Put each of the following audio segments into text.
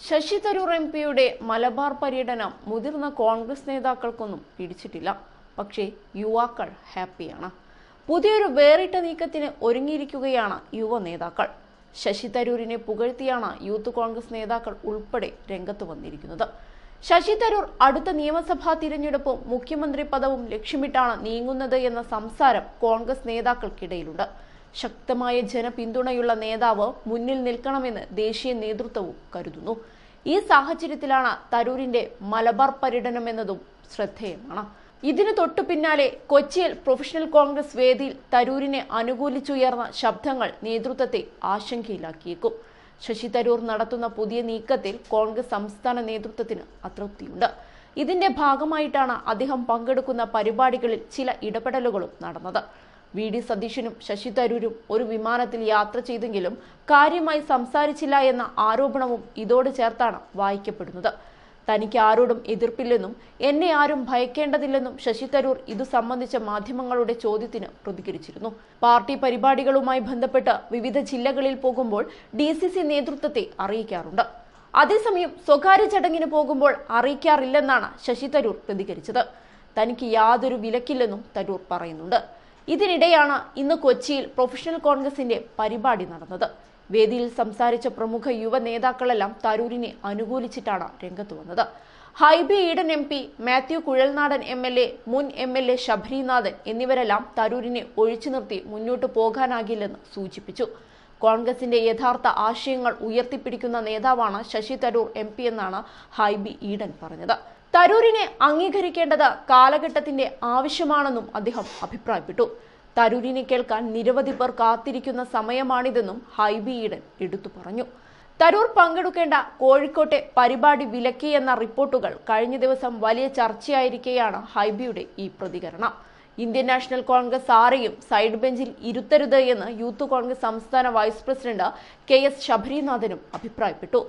Sasi Tharoor M പിയുടെ മലബാർ പര്യടനം മുതിർന്ന കോൺഗ്രസ് നേതാക്കൾക്കൊന്നും പിടിച്ചിട്ടില്ല. പക്ഷേ യുവാക്കൾ ഹാപ്പിയാണ്. പുതിയൊരു വേറിട്ട നീക്കത്തിന് ഒരുങ്ങിയിരിക്കുകയാണ് യുവ നേതാക്കൾ. ശശി തരൂരിനെ പുകഴ്ത്തിയാണ് യൂത്ത് കോൺഗ്രസ് നേതാക്കൾ ഉൾപ്പെടെ രംഗത്ത് വന്നിരിക്കുന്നത്. ശശി തരൂർ അടുത്ത നിയമസഭാ തിരഞ്ഞെടുപ്പും മുഖ്യമന്ത്രി പദവും ലക്ഷ്യമിട്ടാണ് നീങ്ങുന്നത് എന്ന സംസാരം കോൺഗ്രസ് നേതാക്കൾക്കിടയിലുണ്ട്. ശക്തമായ ജനപിന്തുണയുള്ള നേതാവ് മുന്നിൽ നിൽക്കണമെന്ന് ദേശീയ നേതൃത്വവും കരുതുന്നു. ഈ സാഹചര്യത്തിലാണ് തരൂരിന്റെ മലബാർ പര്യടനം എന്നതും ശ്രദ്ധേയമാണ്. ഇതിനു തൊട്ടു പിന്നാലെ കൊച്ചിയിൽ പ്രൊഫഷണൽ കോൺഗ്രസ് വേദിയിൽ തരൂരിനെ അനുകൂലിച്ചുയർന്ന ശബ്ദങ്ങൾ നേതൃത്വത്തെ ആശങ്കയിലാക്കിയേക്കും. ശശി തരൂർ നടത്തുന്ന പുതിയ നീക്കത്തിൽ കോൺഗ്രസ് സംസ്ഥാന നേതൃത്വത്തിന് അതൃപ്തിയുണ്ട്. ഇതിന്റെ ഭാഗമായിട്ടാണ് അദ്ദേഹം പങ്കെടുക്കുന്ന പരിപാടികളിൽ ചില ഇടപെടലുകളും നടന്നത്. വി ഡി സതീശനും ശശി തരൂരും ഒരു വിമാനത്തിൽ യാത്ര ചെയ്തെങ്കിലും കാര്യമായി സംസാരിച്ചില്ല എന്ന ആരോപണവും ഇതോട് ചേർത്താണ് വായിക്കപ്പെടുന്നത്. തനിക്ക് ആരോടും എതിർപ്പില്ലെന്നും എന്നെ ആരും ഭയക്കേണ്ടതില്ലെന്നും ശശി തരൂർ ഇതു സംബന്ധിച്ച മാധ്യമങ്ങളുടെ ചോദ്യത്തിന് പ്രതികരിച്ചിരുന്നു. പാർട്ടി പരിപാടികളുമായി ബന്ധപ്പെട്ട് വിവിധ ജില്ലകളിൽ പോകുമ്പോൾ ഡി നേതൃത്വത്തെ അറിയിക്കാറുണ്ട്. അതേസമയം സ്വകാര്യ ചടങ്ങിന് പോകുമ്പോൾ അറിയിക്കാറില്ലെന്നാണ് ശശി തരൂർ പ്രതികരിച്ചത്. തനിക്ക് യാതൊരു വിലക്കില്ലെന്നും തരൂർ പറയുന്നുണ്ട്. ഇതിനിടെയാണ് ഇന്ന് കൊച്ചിയിൽ പ്രൊഫഷണൽ കോൺഗ്രസിന്റെ പരിപാടി നടന്നത്. വേദിയിൽ സംസാരിച്ച പ്രമുഖ യുവ നേതാക്കളെല്ലാം തരൂരിനെ അനുകൂലിച്ചിട്ടാണ് രംഗത്ത് വന്നത്. Hibi Eden M P Mathew Kuzhalnadan M L A മുൻ എം എൽ എ ശബരിനാഥൻ എന്നിവരെല്ലാം തരൂരിനെ ഒഴിച്ചു നിർത്തി മുന്നോട്ട് പോകാനാകില്ലെന്ന് സൂചിപ്പിച്ചു. കോൺഗ്രസിന്റെ യഥാർത്ഥ ആശയങ്ങൾ ഉയർത്തിപ്പിടിക്കുന്ന നേതാവാണ് ശശി തരൂർ എം പി എന്നാണ് ഹൈബി ഈഡൻ പറഞ്ഞത്. തരൂരിനെ അംഗീകരിക്കേണ്ടത് കാലഘട്ടത്തിന്റെ ആവശ്യമാണെന്നും അദ്ദേഹം അഭിപ്രായപ്പെട്ടു. തരൂരിനെ കേൾക്കാൻ നിരവധി പേർ കാത്തിരിക്കുന്ന സമയമാണിതെന്നും ഹൈബി ഈഡൻ എടുത്തു പറഞ്ഞു. തരൂർ പങ്കെടുക്കേണ്ട കോഴിക്കോട്ടെ പരിപാടി വിലക്കി എന്ന റിപ്പോർട്ടുകൾ കഴിഞ്ഞ ദിവസം വലിയ ചർച്ചയായിരിക്കെയാണ് ഹൈബിയുടെ ഈ പ്രതികരണം. ഇന്ത്യൻ നാഷണൽ കോൺഗ്രസ് ആരെയും സൈഡ് ബെഞ്ചിൽ ഇരുത്തരുത് എന്ന് യൂത്ത് കോൺഗ്രസ് സംസ്ഥാന വൈസ് പ്രസിഡന്റ് കെ എസ് ശബരിനാഥനും അഭിപ്രായപ്പെട്ടു.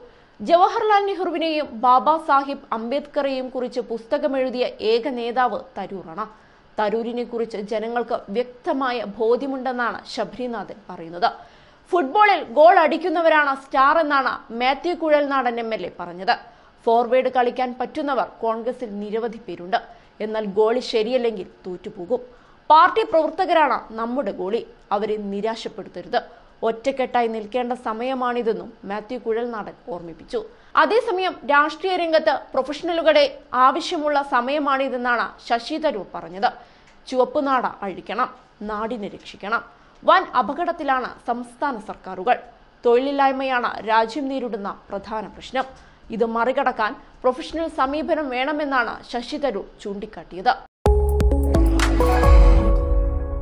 ജവഹർലാൽ നെഹ്റുവിനെയും ബാബാ സാഹിബ് അംബേദ്കറെയും കുറിച്ച് പുസ്തകമെഴുതിയ ഏക നേതാവ് തരൂറാണ്. തരൂരിനെ കുറിച്ച് ജനങ്ങൾക്ക് വ്യക്തമായ ബോധ്യമുണ്ടെന്നാണ് ശബരിനാഥൻ പറയുന്നത്. ഫുട്ബോളിൽ ഗോൾ അടിക്കുന്നവരാണ് സ്റ്റാർ എന്നാണ് Mathew Kuzhalnadan M L A പറഞ്ഞത്. ഫോർവേഡ് കളിക്കാൻ പറ്റുന്നവർ കോൺഗ്രസിൽ നിരവധി പേരുണ്ട്. എന്നാൽ ഗോളി ശരിയല്ലെങ്കിൽ തോറ്റുപോകും. പാർട്ടി പ്രവർത്തകരാണ് നമ്മുടെ ഗോളി. അവരെ നിരാശപ്പെടുത്തരുത്. ഒറ്റക്കെട്ടായി നിൽക്കേണ്ട സമയമാണിതെന്നും മാത്യു കുഴൽനാടൻ ഓർമ്മിപ്പിച്ചു. അതേസമയം രാഷ്ട്രീയ രംഗത്ത് പ്രൊഫഷണലുകളുടെ ആവശ്യമുള്ള സമയമാണിതെന്നാണ് ശശി തരൂർ പറഞ്ഞത്. ചുവപ്പ് നാട അഴിക്കണം നാടിനെ രക്ഷിക്കണം. വൻ അപകടത്തിലാണ് സംസ്ഥാന സർക്കാരുകൾ. തൊഴിലില്ലായ്മയാണ് രാജ്യം നേരിടുന്ന പ്രധാന പ്രശ്നം. ഇത് മറികടക്കാൻ പ്രൊഫഷണൽ സമീപനം വേണമെന്നാണ് ശശി തരൂർ ചൂണ്ടിക്കാട്ടിയത്.